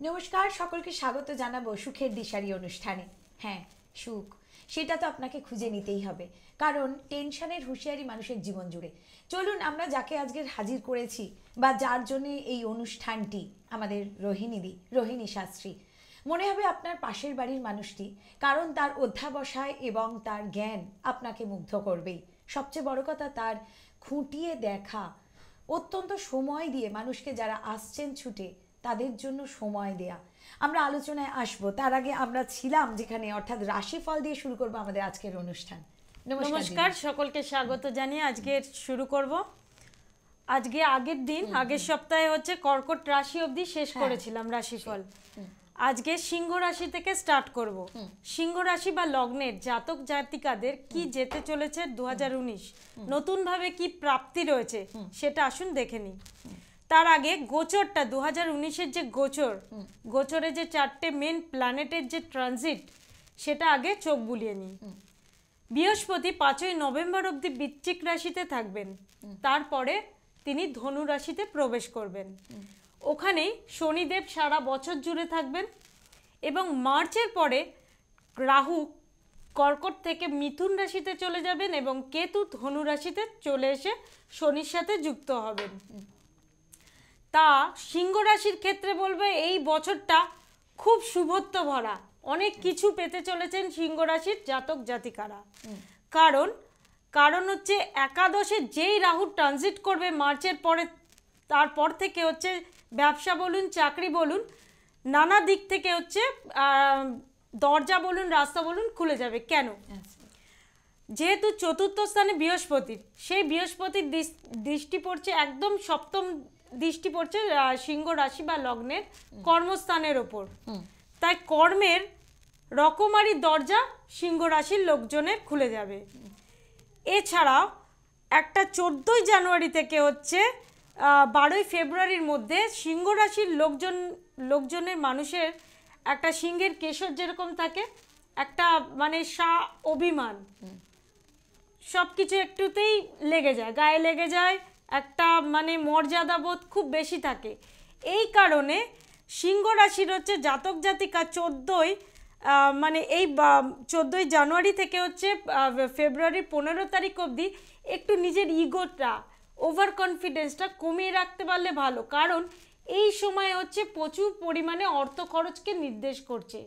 নমস্কার, সকলকে স্বাগত জানাব সুখের দিশারি অনুষ্ঠানে। হ্যাঁ সুখ, সেটা তো আপনাকে খুঁজে নিতেই হবে। কারণ টেনশনের হুঁশিয়ারি মানুষের জীবন জুড়ে। চলুন আমরা যাকে আজকের হাজির করেছি বা যার জন্য এই অনুষ্ঠানটি আমাদের রোহিণীদি রোহিণী শাস্ত্রী। মনে হবে আপনার পাশের বাড়ির মানুষটি, কারণ তার অধ্যাবসায় এবং তার জ্ঞান আপনাকে মুগ্ধ করবেই। সবচেয়ে বড় কথা, তার খুঁটিয়ে দেখা অত্যন্ত সময় দিয়ে মানুষকে যারা আসছেন ছুটে তাদের জন্য সময় দেয়া। আমরা আলোচনায় আসব। তার আগে আমরা ছিলাম যেখানে অর্থাৎ রাশিফল দিয়ে শুরু করব আমাদের আজকের অনুষ্ঠান। নমস্কার সকলকে স্বাগত জানিয়ে আজকে শুরু করব। আজকে আগের দিন আগের সপ্তাহে হচ্ছে কর্কট রাশি অবধি শেষ হ্যাঁ। করেছিলাম রাশিফল। আজকে সিংহ রাশি থেকে স্টার্ট করব। সিংহ রাশি বা লগ্নের জাতক জাতিকাদের কি যেতে চলেছে দু হাজার উনিশ? নতুন ভাবে কি প্রাপ্তি রয়েছে? সেটা আসুন দেখে নিই। তার আগে গোচরটা দু হাজার যে গোচর, গোচরে যে চারটে মেন প্ল্যানেটের যে ট্রানজিট সেটা আগে চোখ বুলিয়ে নিই বৃহস্পতি পাঁচই নভেম্বর অবধি বৃশ্চিক রাশিতে থাকবেন। তারপরে তিনি ধনু রাশিতে প্রবেশ করবেন। ওখানেই শনিদেব সারা বছর জুড়ে থাকবেন এবং মার্চের পরে রাহু কর্কট থেকে মিথুন রাশিতে চলে যাবেন এবং কেতু ধনু রাশিতে চলে এসে শনির সাথে যুক্ত হবেন। তা সিংহ রাশির ক্ষেত্রে বলবে এই বছরটা খুব শুভত্ব ভরা। অনেক কিছু পেতে চলেছেন সিংহ রাশির জাতক জাতিকারা। কারণ কারণ হচ্ছে একাদশে যেই রাহু ট্রানজিট করবে মার্চের পরে তারপর থেকে হচ্ছে ব্যবসা বলুন চাকরি বলুন নানা দিক থেকে হচ্ছে দরজা বলুন রাস্তা বলুন খুলে যাবে। কেন? যেহেতু চতুর্থ স্থানে বৃহস্পতির সেই বৃহস্পতির দৃষ- দৃষ্টি পড়ছে একদম সপ্তম দৃষ্টি পড়ছে সিংহ রাশি বা লগ্নের কর্মস্থানের ওপর। তাই কর্মের রকমারি দরজা সিংহ রাশির লোকজনের খুলে যাবে। এছাড়াও একটা চোদ্দোই জানুয়ারি থেকে হচ্ছে বারোই ফেব্রুয়ারির মধ্যে সিংহ রাশির লোকজন লোকজনের মানুষের একটা সিংহের কেশর যেরকম থাকে একটা মানে সা অভিমান। সব কিছু একটুতেই লেগে যায় গায়ে লেগে যায় একটা মানে মর্যাদাবোধ খুব বেশি থাকে। এই কারণে সিংহ রাশির হচ্ছে জাতক জাতিকা চোদ্দোই মানে এই চোদ্দোই জানুয়ারি থেকে হচ্ছে আহ, ফেব্রুয়ারির পনেরো তারিখ অবধি একটু নিজের ইগোটা ওভার কনফিডেন্সটা কমিয়ে রাখতে পারলে ভালো। কারণ এই সময় হচ্ছে প্রচুর পরিমাণে অর্থ খরচকে নির্দেশ করছে।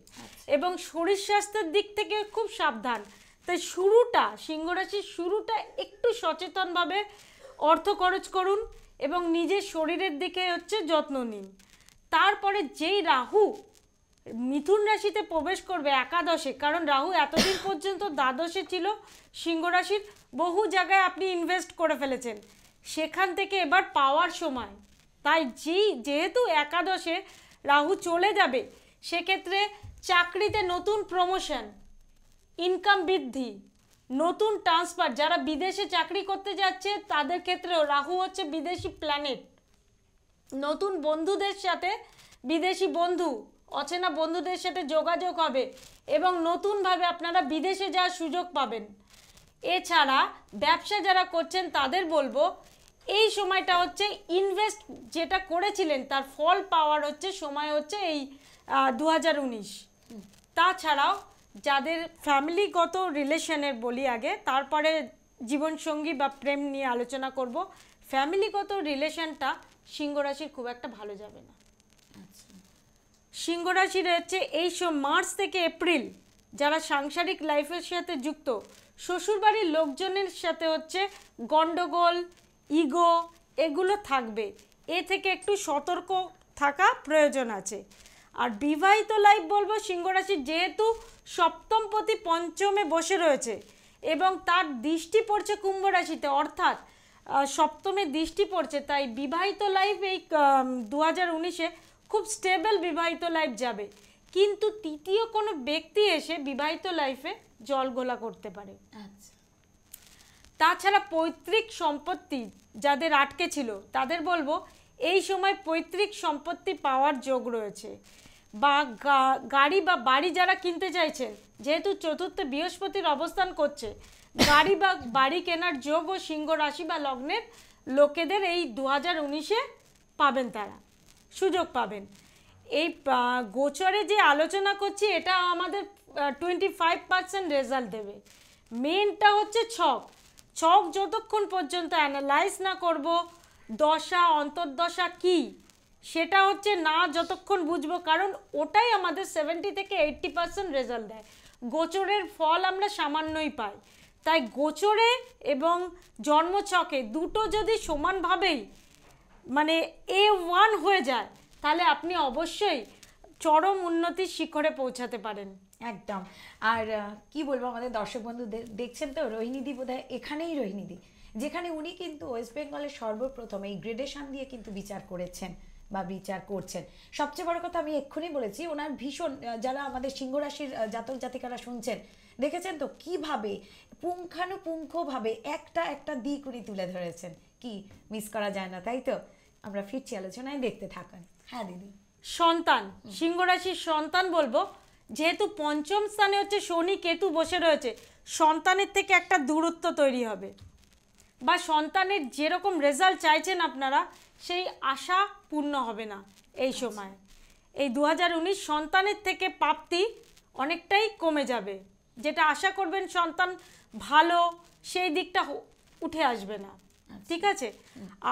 এবং শরীর স্বাস্থ্যের দিক থেকে খুব সাবধান। তাই শুরুটা সিংহ রাশির শুরুটা একটু সচেতনভাবে অর্থ খরচ করুন এবং নিজের শরীরের দিকে হচ্ছে যত্ন নিন। তারপরে যেই রাহু মিথুন রাশিতে প্রবেশ করবে একাদশে, কারণ রাহু এতদিন পর্যন্ত দ্বাদশে ছিল, সিংহ রাশির বহু জায়গায় আপনি ইনভেস্ট করে ফেলেছেন। সেখান থেকে এবার পাওয়ার সময়। তাই যেই যেহেতু একাদশে রাহু চলে যাবে, সেক্ষেত্রে চাকরিতে নতুন প্রমোশন ইনকাম বৃদ্ধি নতুন ট্রান্সফার যারা বিদেশে চাকরি করতে যাচ্ছে, তাদের ক্ষেত্রেও রাহু হচ্ছে বিদেশি প্ল্যানেট নতুন বন্ধুদের সাথে বিদেশি বন্ধু, অচেনা বন্ধুদের সাথে যোগাযোগ হবে এবং নতুনভাবে আপনারা বিদেশে যাওয়ার সুযোগ পাবেন। এছাড়া ব্যবসা যারা করছেন, তাদের বলব, এই সময়টা হচ্ছে ইনভেস্ট যেটা করেছিলেন, তার ফল পাওয়ার হচ্ছে, সময় হচ্ছে এই দু হাজার উনিশ। তাছাড়াও যাদের ফ্যামিলিগত রিলেশনের বলি আগে তারপরে জীবনসঙ্গী বা প্রেম নিয়ে আলোচনা করব ফ্যামিলিগত রিলেশনটা সিংহ রাশির খুব একটা ভালো যাবে না। সিংহ রাশির হচ্ছে এই সব মার্চ থেকে এপ্রিল যারা সাংসারিক লাইফের সাথে যুক্ত। শ্বশুরবাড়ির লোকজনের সাথে হচ্ছে গন্ডগোল ইগো এগুলো থাকবে। এ থেকে একটু সতর্ক থাকা প্রয়োজন আছে। আর বিবাহিত লাইফ বলব সিংহ রাশির যেহেতু সপ্তম পতি পঞ্চমে বসে রয়েছে এবং তার দৃষ্টি পড়ছে কুম্ভ রাশিতে অর্থাৎ সপ্তমে দৃষ্টি পড়ছে তাই বিবাহিত লাইফ এই দু হাজার উনিশে খুব স্টেবল বিবাহিত লাইফ যাবে। কিন্তু তৃতীয় কোনো ব্যক্তি এসে বিবাহিত লাইফে জল গোলা করতে পারে। আচ্ছা। তাছাড়া পৈতৃক সম্পত্তি যাদের আটকে ছিল তাদের বলব এই সময় পৈতৃক সম্পত্তি পাওয়ার যোগ রয়েছে। বা গাড়ি বা বাড়ি যারা কিনতে চাইছেন যেহেতু চতুর্থ বৃহস্পতির অবস্থান করছে, গাড়ি বা বাড়ি কেনার যোগ ও সিংহ রাশি বা লগ্নের লোকেদের এই দু হাজার উনিশে পাবেন তারা, সুযোগ পাবেন। এই গোচরে যে আলোচনা করছি, এটা আমাদের টোয়েন্টি ফাইভ পার্সেন্ট রেজাল্ট দেবে। মেনটা হচ্ছে ছক। ছক যতক্ষণ পর্যন্ত অ্যানালাইজ না করব, দশা, অন্তর্দশা কি? সেটা হচ্ছে না যতক্ষণ বুঝব, কারণ ওটাই আমাদের সেভেন্টি থেকে এইট্টি পার্সেন্ট রেজাল্ট দেয়। গোচরের ফল আমরা সামান্যই পাই। তাই গোচরে এবং জন্মছকে দুটো যদি সমানভাবেই মানে এ ওয়ান হয়ে যায়, তাহলে আপনি অবশ্যই চরম উন্নতির শিখরে পৌঁছাতে পারেন। একদম। আর কি বলব আমাদের দর্শক বন্ধুদের, দেখছেন তো রোহিণীদি বোধহয় এখানেই রোহিণীদি, যেখানে উনি কিন্তু ওয়েস্ট বেঙ্গলের সর্বপ্রথম এই গ্রেডেশন দিয়ে কিন্তু বিচার করেছেন। বা বিচার করছেন। সবচেয়ে বড় কথা আমি এক্ষুনি বলেছি ওনার ভীষণ যারা আমাদের সিংহ রাশির আহ, জাতক জাতিকারা শুনছেন দেখেছেন তো কীভাবে পুঙ্খানুপুঙ্খভাবে একটা একটা দিক উনি তুলে ধরেছেন? কি মিস করা যায় না তাই তো? আমরা ফিরছি আলোচনায় দেখতে থাকুন। হ্যাঁ দিদি। সন্তান সিংহ রাশির সন্তান বলব যেহেতু পঞ্চম স্থানে হচ্ছে শনি কেতু বসে রয়েছে সন্তানের থেকে একটা দূরত্ব তৈরি হবে। বা সন্তানের যেরকম রেজাল্ট চাইছেন আপনারা সেই আশা পূর্ণ হবে না এই সময়। এই দু হাজার উনিশ সন্তানের থেকে প্রাপ্তি অনেকটাই কমে যাবে। যেটা আশা করবেন সন্তান ভালো সেই দিকটা উঠে আসবে না। ঠিক আছে?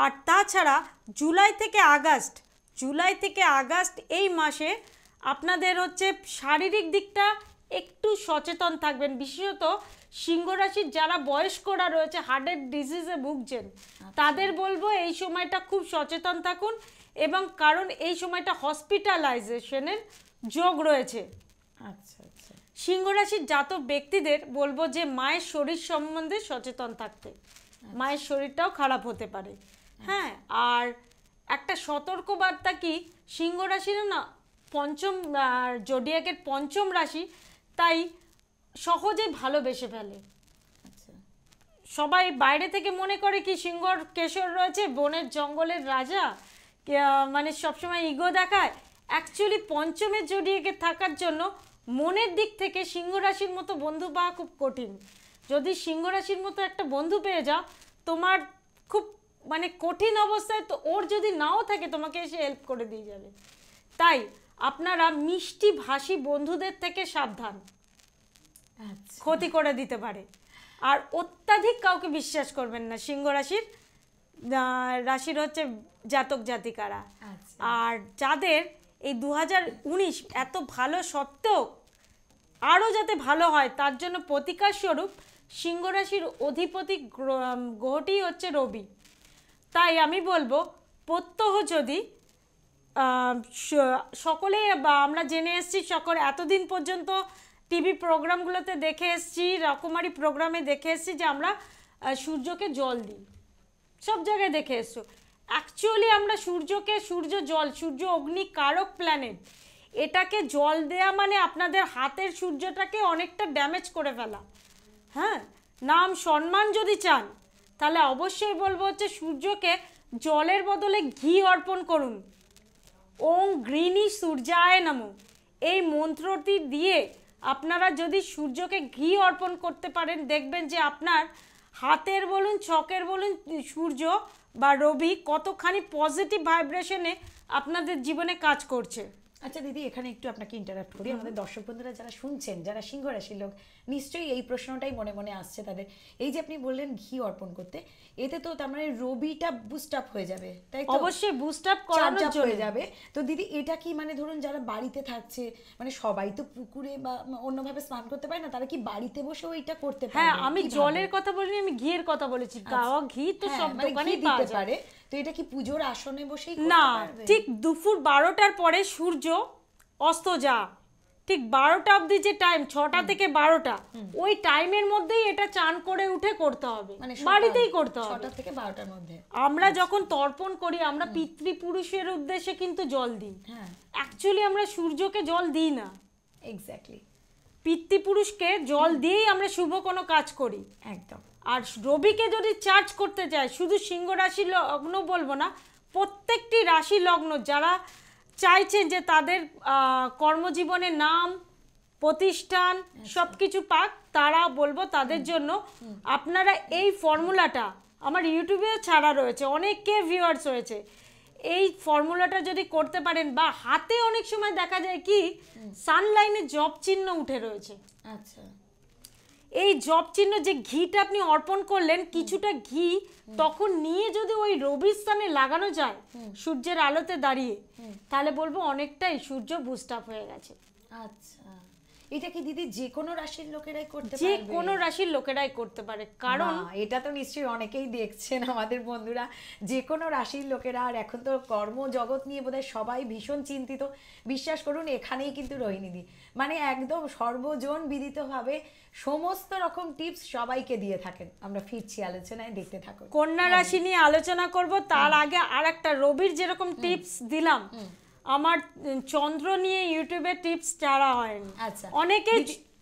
আর তাছাড়া জুলাই থেকে আগস্ট জুলাই থেকে আগস্ট এই মাসে আপনাদের হচ্ছে শারীরিক দিকটা একটু সচেতন থাকবেন। বিশেষত সিংহ রাশির যারা বয়স্করা রয়েছে হার্টের ডিজিজে ভুগছেন তাদের বলব এই সময়টা খুব সচেতন থাকুন এবং কারণ এই সময়টা হসপিটালাইজেশনের যোগ রয়েছে। আচ্ছা আচ্ছা। সিংহ রাশির জাতক ব্যক্তিদের বলব যে মায়ের শরীর সম্বন্ধে সচেতন থাকতে। মায়ের শরীরটাও খারাপ হতে পারে। হ্যাঁ আর একটা সতর্ক বার্তা কি? সিংহ রাশির না পঞ্চম জডিয়াকের পঞ্চম রাশি তাই সহজে ভালোবেসে ফেলে। আচ্ছা। সবাই বাইরে থেকে মনে করে কি সিংহর কেশর রয়েছে বনের জঙ্গলের রাজা? মানে সবসময় ইগো দেখায়। অ্যাকচুয়ালি পঞ্চমের জড়িয়ে থাকার জন্য মনের দিক থেকে সিংহ রাশির মতো বন্ধু পাওয়া খুব কঠিন। যদি সিংহ রাশির মতো একটা বন্ধু পেয়ে যাও তোমার খুব মানে কঠিন অবস্থায় তো ওর যদি নাও থাকে তোমাকে এসে হেল্প করে দিয়ে যাবে। তাই আপনারা মিষ্টি ভাষী বন্ধুদের থেকে সাবধান। আচ্ছা। ক্ষতি করে দিতে পারে। আর অত্যাধিক কাউকে বিশ্বাস করবেন না। সিংহ রাশির রাশির হচ্ছে জাতক জাতিকারা। আচ্ছা। আর যাদের এই দু হাজার উনিশ এত ভালো সত্ত্বেও আরও যাতে ভালো হয় তার জন্য প্রতিকার স্বরূপ সিংহ রাশির অধিপতি গ্র- গ্রহটি হচ্ছে রবি। তাই আমি বলব প্রত্যহ যদি সকলে বা আমরা জেনে এসেছি, সকল এতদিন পর্যন্ত টিভি প্রোগ্রামগুলোতে দেখে এসেছি, রকমারি প্রোগ্রামে দেখে এসেছি যে আমরা সূর্যকে জল দিই। সব জায়গায় দেখে এসছো। অ্যাকচুয়ালি আমরা সূর্যকে, সূর্য জল, সূর্য অগ্নি কারক প্ল্যানেট এটাকে জল দেয়া মানে আপনাদের হাতের সূর্যটাকে অনেকটা ড্যামেজ করে ফেলা। হ্যাঁ? নাম সম্মান যদি চান, তাহলে অবশ্যই বলব হচ্ছে সূর্যকে জলের বদলে ঘি অর্পণ করুন। ওং গ্রিনি সূর্যায় নম। এই মন্ত্রটি দিয়ে আপনারা যদি সূর্যকে ঘি অর্পণ করতে পারেন, দেখবেন যে আপনার হাতের বলুন, ছকের বলুন, সূর্য বা রবি কতখানি পজিটিভ ভাইব্রেশনে আপনাদের জীবনে কাজ করছে। আচ্ছা দিদি এখানে একটু আপনাকে ইন্টারাপ্ট করি। আমাদের দর্শক বন্ধুরা যারা শুনছেন যারা সিংহ রাশির লোক নিশ্চয়ই এই প্রশ্নটাই মনে মনে আসছে তাদের। এই যে আপনি বললেন ঘি অর্পণ করতে এতে তো তার মানে রবিটা বুস্ট আপ হয়ে যাবে তাই অবশ্যই বুস্ট আপ করানোর হয়ে যাবে। তো দিদি এটা কি মানে ধরুন যারা বাড়িতে থাকছে মানে সবাই তো পুকুরে বা অন্যভাবে স্নান করতে পারে না তারা কি বাড়িতে বসেও এটা করতে পারে হ্যাঁ আমি জলের কথা বলিনি আমি ঘিয়ের কথা বলেছি। গাওয়া ঘি তো সব মানে দোকানেই পাওয়া দিতে যায়। পারে। এটা কি পুজোর আসনে বসেই করতে না ঠিক দুপুর বারোটার পরে সূর্য অস্ত যা। ঠিক বারোটা অবধি যে টাইম ছটা থেকে বারোটা ওই টাইমের মধ্যেই এটা চান করে উঠে করতে হবে। মানে বাড়িতেই করতে হবে। ছটা থেকে বারোটার মধ্যে। আমরা যখন তর্পণ করি আমরা পিতৃপুরুষের উদ্দেশ্যে কিন্তু জল দিই। হ্যাঁ। অ্যাকচুয়ালি আমরা সূর্যকে জল দিই না। এক্স্যাক্টলি পিতৃপুরুষকে জল দিয়েই আমরা শুভ কোনো কাজ করি। একদম। আর রবিকে যদি চার্জ করতে চায় শুধু সিংহ রাশি লগ্ন বলব না প্রত্যেকটি রাশি লগ্ন যারা চাইছেন যে তাদের কর্মজীবনে নাম প্রতিষ্ঠান সব কিছু পাক তারা বলব তাদের জন্য আপনারা এই ফর্মুলাটা আমার ইউটিউবেও ছাড়া রয়েছে অনেকে ভিউয়ার্স রয়েছে এই ফর্মুলাটা যদি করতে পারেন বা হাতে অনেক সময় দেখা যায় কি সানলাইনে জব চিহ্ন উঠে রয়েছে। আচ্ছা। এই জব চিহ্ন যে ঘিটা আপনি অর্পণ করলেন কিছুটা ঘি তখন নিয়ে যদি ওই রবির স্থানে লাগানো যায় সূর্যের আলোতে দাঁড়িয়ে তাহলে বলব অনেকটাই সূর্য বুস্টাপ হয়ে গেছে। আচ্ছা। এটা কি দিদি যে কোনো রাশির লোকেরাই করতে যে কোনো রাশির লোকেরাই করতে পারে। কারণ এটা তো নিশ্চয়ই অনেকেই দেখছেন আমাদের বন্ধুরা। যে কোনো রাশির লোকেরা আর এখন তো কর্মজগৎ নিয়ে বোধহয় সবাই ভীষণ চিন্তিত। বিশ্বাস করুন এখানেই কিন্তু রোহিণীদি মানে একদম সর্বজন বিদিতভাবে সমস্ত রকম টিপস সবাইকে দিয়ে থাকেন। আমরা ফিরছি আলোচনায় দেখতে থাকুন। কন্যা রাশি নিয়ে আলোচনা করব তার আগে আর একটা রবির যেরকম টিপস দিলাম আমার চন্দ্র নিয়ে ইউটিউবে টিপস ছাড়া হয়নি আচ্ছা। অনেকে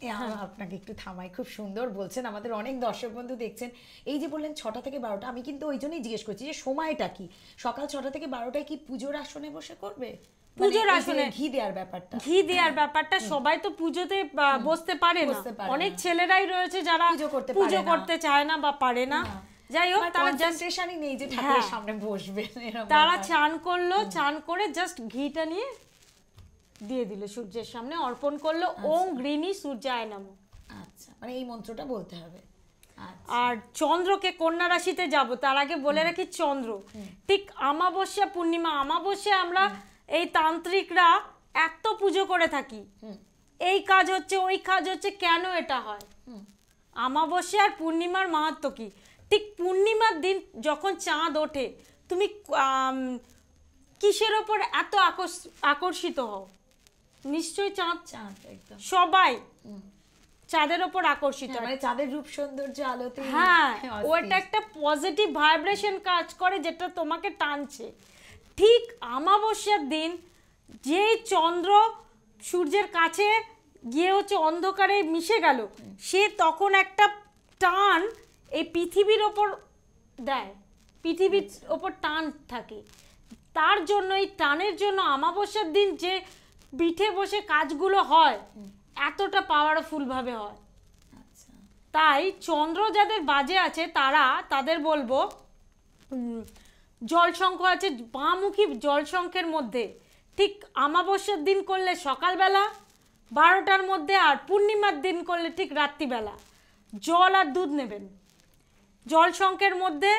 আ- আপনাকে একটু থামাই খুব সুন্দর বলছেন। আমাদের অনেক দর্শক বন্ধু দেখছেন। এই যে বললেন ছটা থেকে বারোটা আমি কিন্তু ওই জন্যই জিজ্ঞেস করছি যে সময়টা কি? সকাল ছটা থেকে বারোটায় কি পুজোর আসনে বসে করবে? পুজোর মানে আসনে। ঘি দেওয়ার ব্যাপারটা। ঘি দেওয়ার ব্যাপারটা সবাই তো পুজোতে বসতে পারে না। অনেক ছেলেরাই রয়েছে যারা পুজো করতে পুজো পারে করতে চায় না বা পারে না। যাই হোক তারা জাস্ট কনসেন্ট্রেশনই নেই যে ঠাকুরের হ্যাঁ। সামনে বসবে তারা। চান করল চান করে জাস্ট ঘিটা নিয়ে দিয়ে দিল সূর্যের সামনে অর্পণ করল ওম গ্রিনি সূর্যায় নম। আচ্ছা মানে এই মন্ত্রটা বলতে হবে। আচ্ছা। আর চন্দ্রকে কন্যা রাশিতে যাব তার আগে বলে রাখি চন্দ্র। ঠিক আমাবস্যা পূর্ণিমা আমাবস্যা আমরা এই তান্ত্রিকরা এত পুজো করে থাকি। এই কাজ হচ্ছে ওই কাজ হচ্ছে কেন এটা হয়? আমাবস্যা আর পূর্ণিমার মাহাত্ম কি? ঠিক পূর্ণিমার দিন যখন চাঁদ ওঠে তুমি কিসের ওপর এত আকর্ষ- আকর্ষিত হও? নিশ্চয়ই চাঁদ চাঁদ একদম। সবাই চাঁদের ওপর আকর্ষিত হ্যাঁ, মানে চাঁদের রূপ সৌন্দর্য আলোতে হ্যাঁ ওটা একটা পজিটিভ ভাইব্রেশন কাজ করে যেটা তোমাকে টানছে। ঠিক আমাবস্যার দিন যেই চন্দ্র সূর্যের কাছে গিয়ে হচ্ছে অন্ধকারে মিশে গেল সে তখন একটা টান এই পৃথিবীর ওপর দেয় পৃথিবীর ওপর টান থাকে। তার জন্য এই টানের জন্য আমাবস্যার দিন যে পিঠে বসে কাজগুলো হয় এতটা পাওয়ারফুল ভাবে হয়। আচ্ছা। তাই চন্দ্র যাদের বাজে আছে তারা তাদের বলব জলশঙ্খ আছে বামুখী জলশঙ্খের মধ্যে। ঠিক আমাবস্যার দিন করলে সকালবেলা বারোটার মধ্যে আর পূর্ণিমার দিন করলে ঠিক রাত্রিবেলা। জল আর দুধ নেবেন। জলশঙ্খের মধ্যে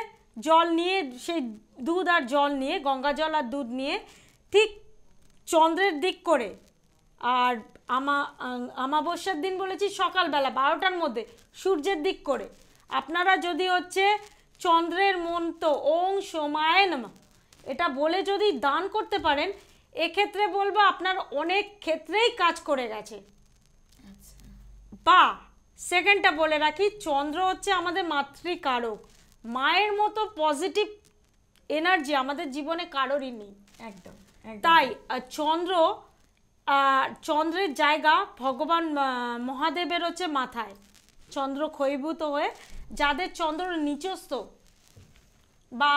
জল নিয়ে সেই দুধ আর জল নিয়ে গঙ্গা জল আর দুধ নিয়ে ঠিক চন্দ্রের দিক করে। আর আমা আমাবস্যার দিন বলেছি সকালবেলা বারোটার মধ্যে সূর্যের দিক করে। আপনারা যদি হচ্ছে চন্দ্রের মন্ত্র ওং সোমায় নমঃ এটা বলে যদি দান করতে পারেন এক্ষেত্রে বলব আপনার অনেক ক্ষেত্রেই কাজ করে গেছে। আচ্ছা। বা সেকেন্ডটা বলে রাখি চন্দ্র হচ্ছে আমাদের মাতৃকারক। মায়ের মতো পজিটিভ এনার্জি আমাদের জীবনে কারোরই নেই। একদম তাই চন্দ্র চন্দ্রের জায়গা ভগবান মহাদেবের হচ্ছে মাথায়। চন্দ্র ক্ষয়ভূত হয়ে যাদের চন্দ্র নিচস্থ বা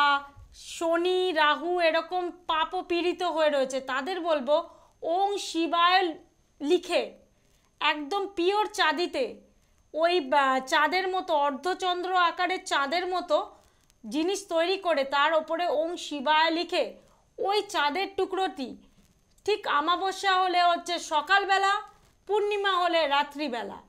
শনি রাহু এরকম পাপ পীড়িত হয়ে রয়েছে তাদের বলব ওং শিবায় লিখে একদম পিওর চাঁদিতে ওই চাঁদের মতো, অর্ধচন্দ্র আকারের চাঁদের মতো জিনিস তৈরি করে তার ওপরে ওং শিবায় লিখে ওই চাঁদের টুকরোটি ঠিক আমাবস্যা হলে হচ্ছে সকালবেলা, পূর্ণিমা হলে রাত্রিবেলা।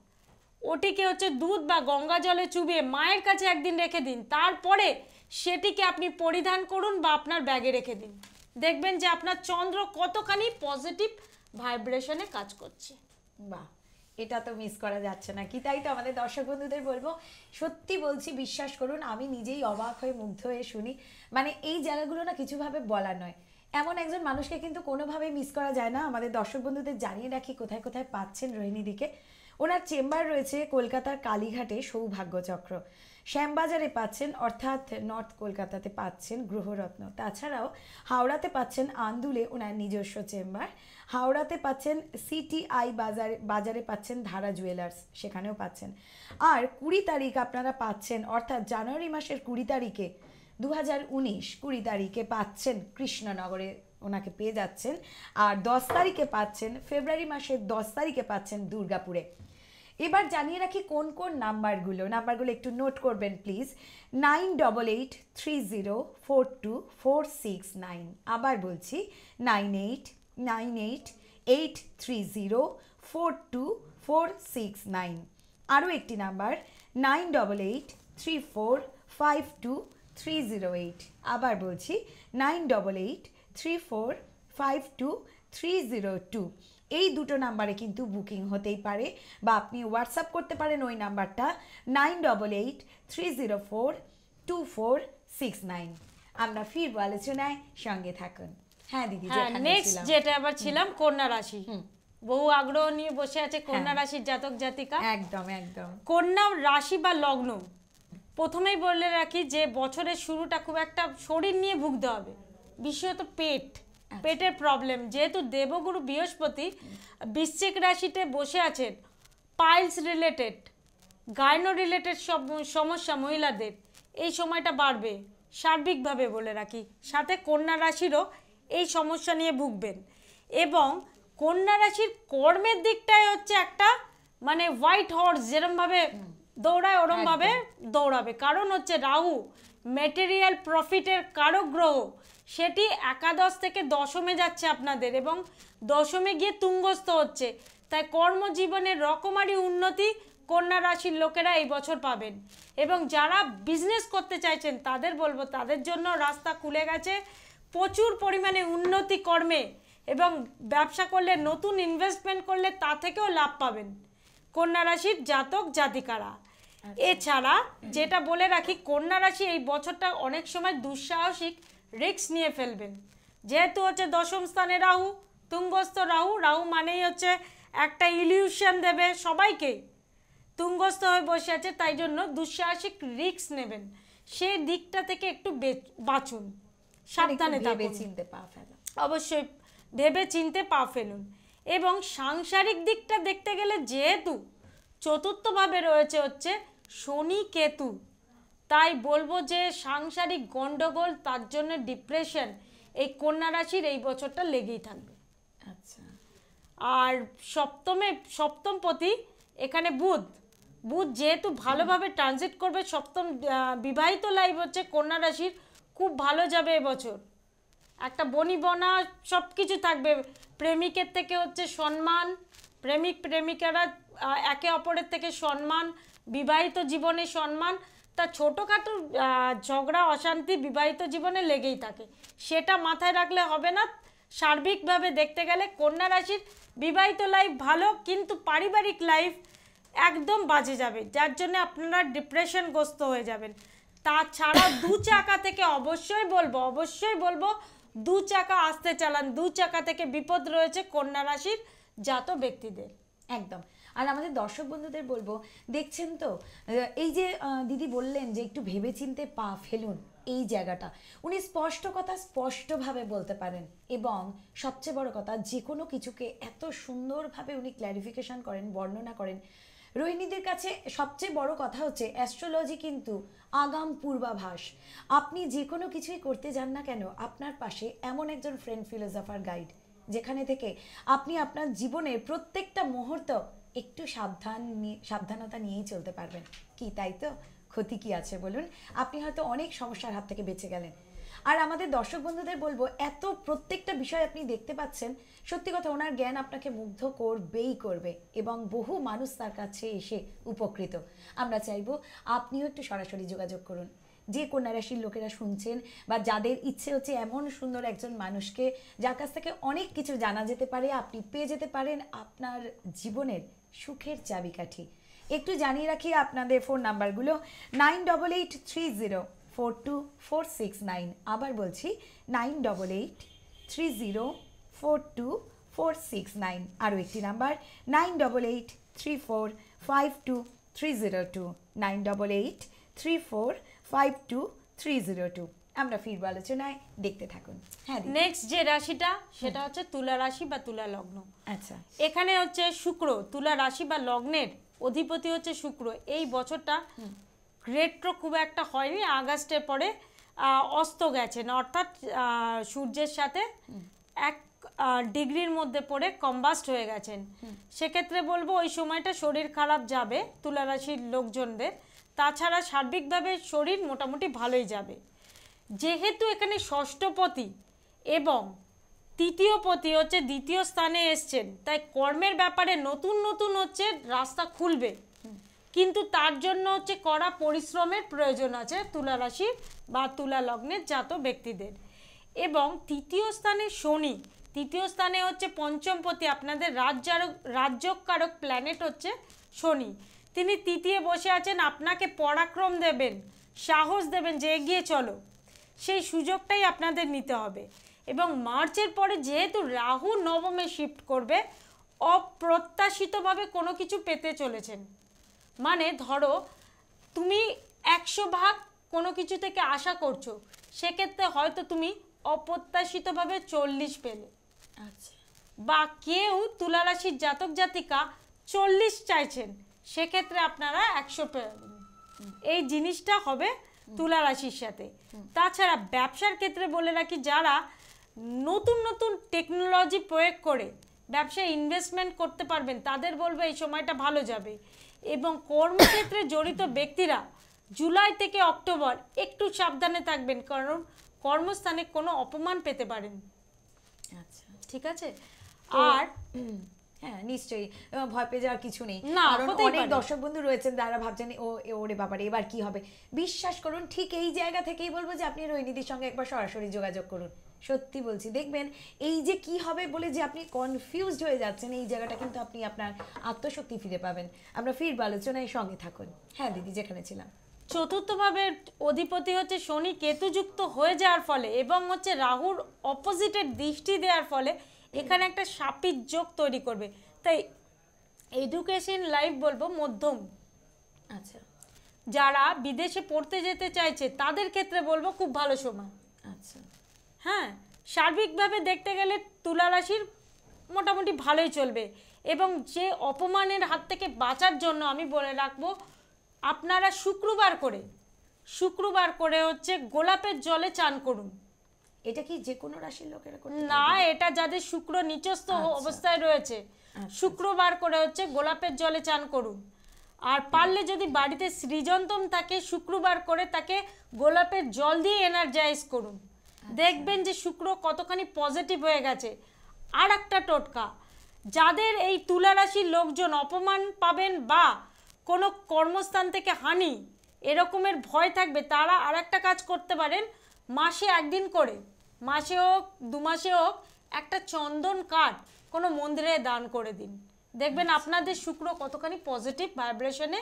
ওটিকে হচ্ছে দুধ বা গঙ্গা জলে চুবিয়ে মায়ের কাছে একদিন রেখে দিন। তারপরে সেটিকে আপনি পরিধান করুন বা আপনার ব্যাগে রেখে দিন। দেখবেন যে আপনার চন্দ্র কতখানি পজিটিভ ভাইব্রেশনে কাজ করছে। বাহ! এটা তো মিস করা যাচ্ছে না। কি তাই তো আমাদের দর্শক বন্ধুদের বলব, সত্যি বলছি, বিশ্বাস করুন, আমি নিজেই অবাক হয়ে, মুগ্ধ হয়ে শুনি। মানে এই জায়গাগুলো না কিছুভাবে বলা নয়। এমন একজন মানুষকে কিন্তু কোনোভাবেই মিস করা যায় না। আমাদের দর্শক বন্ধুদের জানিয়ে রাখি, কোথায় কোথায় পাচ্ছেন রোহিণীদিকে। ওনার চেম্বার রয়েছে কলকাতার কালীঘাটে সৌভাগ্যচক্র। শ্যামবাজারে পাচ্ছেন, অর্থাৎ নর্থ কলকাতাতে পাচ্ছেন গ্রহরত্ন। তাছাড়াও হাওড়াতে পাচ্ছেন আন্দুলে ওনার নিজস্ব চেম্বার। হাওড়াতে পাচ্ছেন সিটিআই বাজারে বাজারে পাচ্ছেন ধারা জুয়েলার্স, সেখানেও পাচ্ছেন। আর কুড়ি তারিখ আপনারা পাচ্ছেন, অর্থাৎ জানুয়ারি মাসের কুড়ি তারিখে দু হাজার উনিশ কুড়ি তারিখে পাচ্ছেন কৃষ্ণনগরে ওনাকে পেয়ে যাচ্ছেন। আর দশ তারিখে পাচ্ছেন, ফেব্রুয়ারি মাসের দশ তারিখে পাচ্ছেন দুর্গাপুরে। এবার জানিয়ে রাখি কোন কোন নাম্বারগুলো নাম্বারগুলো একটু নোট করবেন please nine double eight three zero four two four six nine আবার বলছি nine eight nine eight eight three zero four two four six nine আরও একটি number nine double eight three four five two three zero eight আবার বলছি nine double eight three four five two three zero two এই দুটো নাম্বারে কিন্তু booking হতেই পারে বা আপনি হোয়াটসঅ্যাপ করতে পারেন ওই নাম্বারটা nine double eight three zero four two four six nine আমরা ফিরবো আলোচনায় সঙ্গে থাকুন। হ্যাঁ দিদি হ্যাঁ নেক্সট যেটা আবার ছিলাম কন্যা রাশি। বহু আগ্রহ নিয়ে বসে আছে কন্যা হ্যাঁ। রাশির জাতক জাতিকা। একদম একদম। কন্যা রাশি বা লগ্ন প্রথমেই বলে রাখি যে বছরের শুরুটা খুব একটা শরীর নিয়ে ভুগতে হবে। বিশেষত পেট। পেটের প্রবলেম যেহেতু দেবগুরু বৃহস্পতি বৃশ্চিক রাশিতে বসে আছেন পাইলস রিলেটেড গাইনো রিলেটেড সব সমস্যা মহিলাদের এই সময়টা বাড়বে। সার্বিকভাবে বলে রাখি সাথে কন্যা রাশিরও এই সমস্যা নিয়ে ভুগবেন। এবং কন্যা রাশির কর্মের দিকটাই হচ্ছে একটা মানে হোয়াইট হর্স যেরমভাবে দৌড়ায় ওরমভাবে দৌড়াবে। কারণ হচ্ছে রাহু মেটেরিয়াল প্রফিটের কারক গ্রহ। সেটি একাদশ থেকে দশমে যাচ্ছে আপনাদের এবং দশমে গিয়ে তুঙ্গস্থ হচ্ছে। তাই কর্মজীবনের রকমারি উন্নতি কন্যা রাশির লোকেরা এই বছর পাবেন। এবং যারা বিজনেস করতে চাইছেন তাদের বলব তাদের জন্য রাস্তা খুলে গেছে। প্রচুর পরিমাণে উন্নতি কর্মে এবং ব্যবসা করলে নতুন ইনভেস্টমেন্ট করলে তা থেকেও লাভ পাবেন কন্যা রাশির জাতক জাতিকারা। এছাড়া যেটা বলে রাখি কন্যা রাশি এই বছরটা অনেক সময় দুঃসাহসিক রিস্ক নিয়ে ফেলবেন। যেহেতু হচ্ছে দশম স্থানে রাহু তুঙ্গস্থ রাহু রাহু মানেই হচ্ছে একটা ইলিউশন দেবে সবাইকেই তুঙ্গস্থ হয়ে বসে আছে তাই জন্য দুঃসাহসিক রিস্ক নেবেন। সেই দিকটা থেকে একটু বাঁচুন। সাবধানে ভেবে চিনতে পা ফেলা অবশ্যই ভেবে চিনতে পা ফেলুন। এবং সাংসারিক দিকটা দেখতে গেলে যেহেতু চতুর্থভাবে রয়েছে হচ্ছে শনি কেতু। তাই বলব যে সাংসারিক গন্ডগোল তার জন্য ডিপ্রেশন এই কন্যা রাশির এই বছরটা লেগেই থাকবে। আচ্ছা। আর সপ্তমে সপ্তম পতি এখানে বুধ। বুধ যেহেতু ভালোভাবে ট্রানজিট করবে সপ্তম বিবাহিত লাইফ হচ্ছে কন্যা রাশির খুব ভালো যাবে এবছর একটা বনিবনা সব কিছু থাকবে। প্রেমিকের থেকে হচ্ছে সম্মান প্রেমিক প্রেমিকারা একে অপরের থেকে সম্মান বিবাহিত জীবনে সম্মান তা ছোটোখাটো ঝগড়া, অশান্তি বিবাহিত জীবনে লেগেই থাকে। সেটা মাথায় রাখলে হবে না। সার্বিকভাবে দেখতে গেলে কন্যা রাশির বিবাহিত লাইফ ভালো, কিন্তু পারিবারিক লাইফ একদম বাজে যাবে। যার জন্য আপনারা ডিপ্রেশনগ্রস্ত হয়ে যাবেন। তাছাড়া দু চাকা থেকে অবশ্যই বলব অবশ্যই বলব, দু চাকা আসতে চালান। দু চাকা থেকে বিপদ রয়েছে কন্যা রাশির জাত ব্যক্তিদের। একদম। আর আমাদের দর্শক বন্ধুদের বলব, দেখছেন তো এই যে দিদি বললেন যে একটু ভেবে চিনতে পা ফেলুন এই জায়গাটা। উনি স্পষ্ট কথা স্পষ্টভাবে বলতে পারেন এবং সবচেয়ে বড় কথা যে কোনো কিছুকে এত সুন্দরভাবে উনি ক্ল্যারিফিকেশন করেন, বর্ণনা করেন। রোহিণীদের কাছে সবচেয়ে বড় কথা হচ্ছে অ্যাস্ট্রোলজি কিন্তু আগাম পূর্বাভাস। আপনি যে কোনো কিছুই করতে যান না কেন, আপনার পাশে এমন একজন ফ্রেন্ড ফিলোজফার গাইড যেখানে থেকে আপনি আপনার জীবনের প্রত্যেকটা মুহূর্ত একটু সাবধান সাবধানতা নিয়েই চলতে পারবেন। কি, তাই তো? ক্ষতি কি আছে বলুন? আপনি হয়তো অনেক সমস্যার হাত থেকে বেঁচে গেলেন। আর আমাদের দর্শক বন্ধুদের বলব, এত প্রত্যেকটা বিষয় আপনি দেখতে পাচ্ছেন, সত্যি কথা ওনার জ্ঞান আপনাকে মুগ্ধ করবেই করবে এবং বহু মানুষ তার কাছে এসে উপকৃত। আমরা চাইব আপনিও একটু সরাসরি যোগাযোগ করুন। যে কন্যা রাশির লোকেরা শুনছেন বা যাদের ইচ্ছে হচ্ছে এমন সুন্দর একজন মানুষকে, যার কাছ থেকে অনেক কিছু জানা যেতে পারে, আপনি পেয়ে যেতে পারেন আপনার জীবনের সুখের চাবিকাঠি। একটু জানিয়ে রাখি আপনাদের ফোন নাম্বারগুলো। Nine double eight three zero four two four six nine. আবার বলছি, nine double eight three zero four two four six nine. আরও একটি number, nine double eight three four five two three zero two. Nine double eight three four five two three zero two. আমরা ফিরবো আলোচনায় দেখতে থাকুন। হ্যাঁ next যে রাশিটা সেটা হচ্ছে তুলা রাশি বা তুলা লগ্ন। আচ্ছা। এখানে হচ্ছে শুক্র তুলা রাশি বা লগ্নের অধিপতি হচ্ছে শুক্র। এই বছরটা রেট্রো খুব একটা হয়নি আগস্টের পরে অস্ত গেছেন অর্থাৎ সূর্যের সাথে এক ডিগ্রির মধ্যে পড়ে কম্বাস্ট হয়ে গেছেন। সেক্ষেত্রে বলব ওই সময়টা শরীর খারাপ যাবে তুলা রাশির লোকজনদের। তাছাড়া সার্বিকভাবে শরীর মোটামুটি ভালোই যাবে। যেহেতু এখানে ষষ্ঠপতি এবং তৃতীয় পতি হচ্ছে দ্বিতীয় স্থানে এসছেন, তাই কর্মের ব্যাপারে নতুন নতুন হচ্ছে রাস্তা খুলবে। কিন্তু তার জন্য হচ্ছে কড়া পরিশ্রমের প্রয়োজন আছে তুলা রাশির বা তুলা লগ্নের জাত ব্যক্তিদের। এবং তৃতীয় স্থানে শনি, তৃতীয় স্থানে হচ্ছে পঞ্চমপতি আপনাদের রাজ্যারক রাজ্যকারক প্ল্যানেট হচ্ছে শনি। তিনি তৃতীয় বসে আছেন, আপনাকে পরাক্রম দেবেন, সাহস দেবেন যে এগিয়ে চলো। সেই সুযোগটাই আপনাদের নিতে হবে। এবং মার্চের পরে যেহেতু রাহু নবমে শিফট করবে অপ্রত্যাশিতভাবে কোনো কিছু পেতে চলেছেন। মানে ধরো তুমি একশো ভাগ কোনো কিছু থেকে আশা করছ সেক্ষেত্রে হয়তো তুমি অপ্রত্যাশিতভাবে চল্লিশ পেলে। আচ্ছা। বা কেউ তুলারাশির জাতক জাতিকা চল্লিশ চাইছেন সেক্ষেত্রে আপনারা একশো এই জিনিসটা হবে তুলা রাশির সাথে। তাছাড়া ব্যবসার ক্ষেত্রে বলে রাখি যারা নতুন নতুন টেকনোলজি প্রয়োগ করে ব্যবসায় ইনভেস্টমেন্ট করতে পারবেন তাদের বলব এই সময়টা ভালো যাবে। এবং কর্মক্ষেত্রে জড়িত ব্যক্তিরা জুলাই থেকে অক্টোবর একটু সাবধানে থাকবেন কারণ কর্মস্থানে কোনো অপমান পেতে পারেন। আচ্ছা। ঠিক আছে? আর হ্যাঁ নিশ্চয়ই। ভয় পেয়ে যাওয়ার কিছু নেই। কারণ অনেক দর্শক বন্ধু রয়েছেন যারা ভাবছেন ও ওরে বাবারে এবার কি হবে? বিশ্বাস করুন ঠিক এই জায়গা থেকেই বলব যে আপনি রোহিণীদির সঙ্গে একবার সরাসরি যোগাযোগ করুন। সত্যি বলছি দেখবেন এই যে কি হবে বলে যে আপনি কনফিউজড হয়ে যাচ্ছেন এই জায়গাটা কিন্তু আপনি আপনার আত্মশক্তি ফিরে পাবেন। আমরা ফিরবো আলোচনায় সঙ্গে থাকুন। হ্যাঁ দিদি যেখানে ছিলাম। চতুর্থভাবে অধিপতি হচ্ছে শনি কেতুযুক্ত হয়ে যাওয়ার ফলে এবং হচ্ছে রাহুর অপোজিটের দৃষ্টি দেওয়ার ফলে এখানে একটা সাপির যোগ তৈরি করবে। তাই এডুকেশন লাইফ বলব মধ্যম। আচ্ছা। যারা বিদেশে পড়তে যেতে চাইছে তাদের ক্ষেত্রে বলব খুব ভালো সময়। আচ্ছা। হ্যাঁ সার্বিকভাবে দেখতে গেলে তুলা রাশির মোটামুটি ভালোই চলবে এবং যে অপমানের হাত থেকে বাঁচার জন্য আমি বলে রাখব আপনারা শুক্রবার করে শুক্রবার করে হচ্ছে গোলাপের জলে চান করুন। এটা কি যে কোনো রাশির লোকেরা করতে না এটা যাদের শুক্র নিচস্থ আচ্ছা। অবস্থায় রয়েছে শুক্রবার করে হচ্ছে গোলাপের জলে চান করুন। আর পারলে যদি বাড়িতে সৃজন্তম থাকে শুক্রবার করে তাকে গোলাপের জল দিয়ে এনার্জাইজ করুন। দেখবেন যে শুক্র কতখানি পজিটিভ হয়ে গেছে। আর একটা টোটকা যাদের এই তুলা রাশির লোকজন অপমান পাবেন বা কোনো কর্মস্থান থেকে হানি এরকমের ভয় থাকবে তারা আর একটা কাজ করতে পারেন মাসে একদিন করে, মাসে হোক, দু মাসে হোক, একটা চন্দন কাঠ কোনো মন্দিরে দান করে দিন। দেখবেন আপনাদের শুক্র কতখানি পজিটিভ ভাইব্রেশনে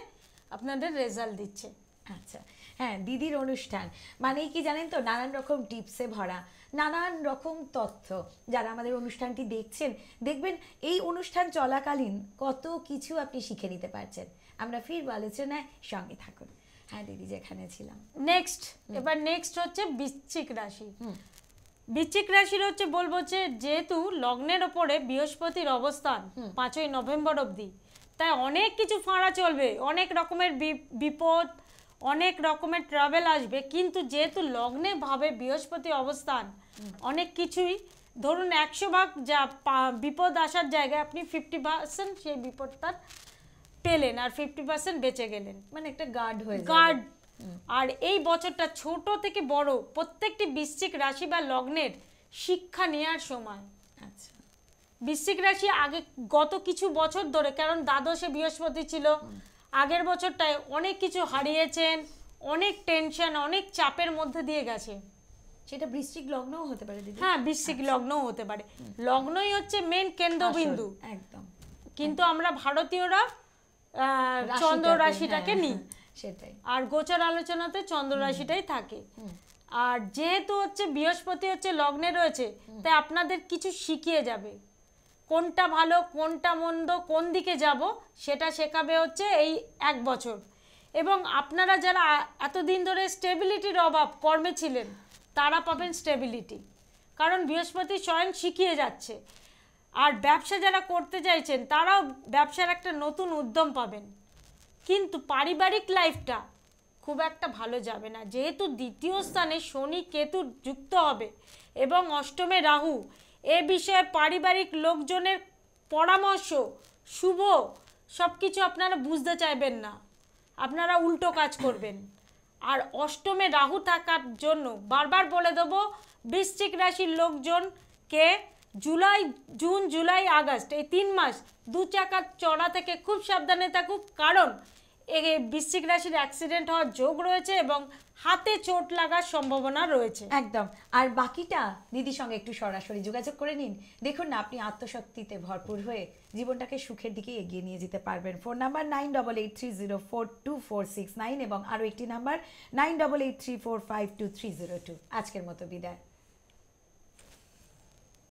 আপনাদের রেজাল্ট দিচ্ছে। আচ্ছা হ্যাঁ দিদির অনুষ্ঠান। মানে কি জানেন তো, নানান রকম টিপসে ভরা, নানান রকম তথ্য। যারা আমাদের অনুষ্ঠানটি দেখছেন, দেখবেন এই অনুষ্ঠান চলাকালীন কত কিছু আপনি শিখে নিতে পারছেন। আমরা ফিরবো আলোচনায়, সঙ্গে থাকুন। হ্যাঁ দিদি যেখানে ছিলাম। নেক্সট এবার নেক্সট হচ্ছে বৃশ্চিক রাশি। বৃশ্চিক রাশির হচ্ছে বলব হচ্ছে যেহেতু লগ্নের ওপরে বৃহস্পতির অবস্থান পাঁচই নভেম্বর অবধি তাই অনেক কিছু ফাঁড়া চলবে অনেক রকমের বিপদ অনেক রকমের ট্রাভেল আসবে কিন্তু যেহেতু লগ্নে ভাবে বৃহস্পতি অবস্থান অনেক কিছুই ধরুন একশো ভাগ যা বিপদ আসার জায়গায় আপনি ফিফটি পার্সেন্ট সেই বিপদটা পেলেন আর ফিফটি পার্সেন্ট বেঁচে গেলেন। মানে একটা গার্ড হয়ে গার্ড আর এই বছরটা ছোট থেকে বড় প্রত্যেকটি বৃশ্চিক রাশি বা লগ্নের শিক্ষা নেওয়ার সময়। আচ্ছা। বৃশ্চিক রাশি আগে গত কিছু বছর ধরে কারণ দ্বাদশে বৃহস্পতি ছিল আগের বছরটায় অনেক কিছু হারিয়েছেন অনেক টেনশন অনেক চাপের মধ্যে দিয়ে গেছে। সেটা বৃশ্চিক লগ্নও হতে পারে দিদি। হ্যাঁ বৃশ্চিক লগ্নও হতে পারে। লগ্নই হচ্ছে মেন কেন্দ্রবিন্দু। একদম। কিন্তু আমরা ভারতীয়রা চন্দ্র রাশিটাকে, রাশিটাকে হ্যাঁ, নিই সেটাই। আর গোচর আলোচনাতে চন্দ্র রাশিটাই থাকে। আর যেহেতু হচ্ছে বৃহস্পতি হচ্ছে লগ্নে রয়েছে তাই আপনাদের কিছু শিখিয়ে যাবে। কোনটা ভালো কোনটা মন্দ কোন দিকে যাব সেটা শেখাবে হচ্ছে এই এক বছর। এবং আপনারা যারা এতদিন ধরে স্টেবিলিটির অভাব কর্মে ছিলেন তারা পাবেন স্টেবিলিটি কারণ বৃহস্পতি স্বয়ং শিখিয়ে যাচ্ছে। আর ব্যবসা যারা করতে চাইছেন, তারাও ব্যবসার একটা নতুন উদ্যম পাবেন। কিন্তু পারিবারিক লাইফটা খুব একটা ভালো যাবে না। যেহেতু দ্বিতীয় স্থানে শনি কেতু যুক্ত হবে এবং অষ্টমে রাহু, এ বিষয়ে পারিবারিক লোকজনের পরামর্শ, শুভ সব কিছু আপনারা বুঝতে চাইবেন না। আপনারা উল্টো কাজ করবেন। আর অষ্টমে রাহু থাকার জন্য বারবার বলে দেবো, বৃশ্চিক রাশির লোকজনকে জুলাই, জুন, জুলাই, আগস্ট, এই তিন মাস দু চাকার চড়া থেকে খুব সাবধানে থাকুক। কারণ এ বৃশ্চিক রাশির অ্যাক্সিডেন্ট হওয়ার যোগ রয়েছে এবং হাতে চোট লাগার সম্ভাবনা রয়েছে। একদম। আর বাকিটা দিদির সঙ্গে একটু সরাসরি যোগাযোগ করে নিন। দেখুন না, আপনি আত্মশক্তিতে ভরপুর হয়ে জীবনটাকে সুখের দিকে এগিয়ে নিয়ে যেতে পারবেন। Phone number nine double eight three zero four two four six nine এবং আরও একটি number nine double eight three four five two three zero two আজকের মতো বিদায়।